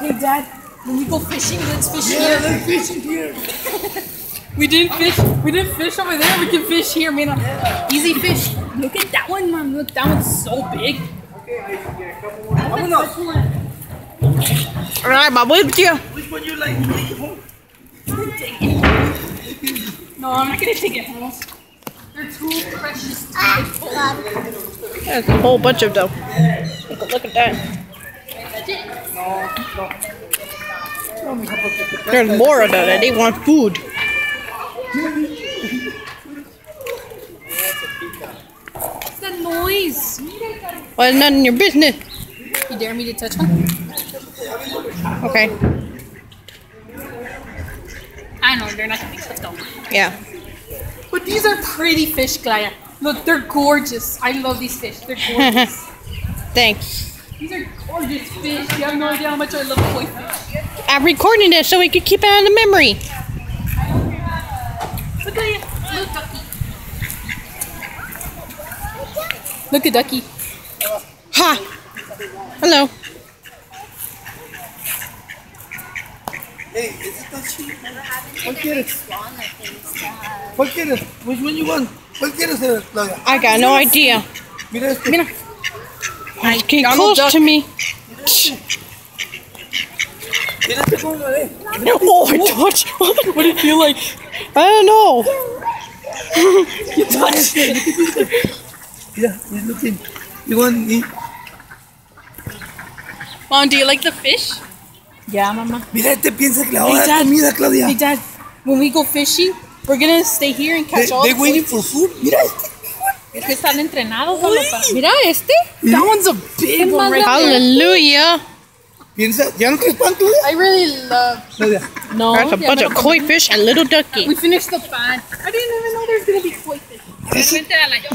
Hey, Dad, when we go fishing, let's fish Yeah, here. let's fish here. We didn't fish. We didn't fish over there. We can fish here, man. Easy fish. Look at that one, man. Look, that one's so big. Okay, I get a couple more. Vámonos. All right, my with you. Which one you like? Take it home. No, I'm not gonna take it home. They're too precious. to ah. take home. There's a whole bunch of them. Look, look at that. There's more of them. They want food. What's that noise? Well, it's none of your business. You dare me to touch one? Okay. I know they're not gonna touch them. Yeah. But these are pretty fish, Glaya. Look, they're gorgeous. I love these fish. They're gorgeous. Thanks. These are gorgeous fish. You have no idea how much I love koi fish. I'm recording this so we can keep it on the memory. Look, Glaya. Look, ducky. Look at ducky. Ha! Hello. Hey, is it that cheap? ¿Cuál quieres? ¿Cuál quieres? Which one you want? ¿Cuál quieres, eh, Claudia? I got no idea. Mira. Mira. It's getting Donald close Duck. to me. Mira este cómo me ve. Oh, I touched. What did it feel like? I don't know. Mira este. Mira, he's looking. You want me? Mom, do you like the fish? Yeah, Mama. Mira este piensa que le va a Hey, dar Dad. comida, Claudia. Hey, Dad. When we go fishing, we're gonna stay here and They, catch all they the waiting koi for food. Mira este. Es que están entrenados, papá. Mira este. That one's a big one right. Hallelujah. Piensa, ¿ya no pan, Claudia? I really love. No. There's a bunch of koi fish and little ducky. We finished the pan. I didn't even know there's gonna be koi fish. Realmente a la yo-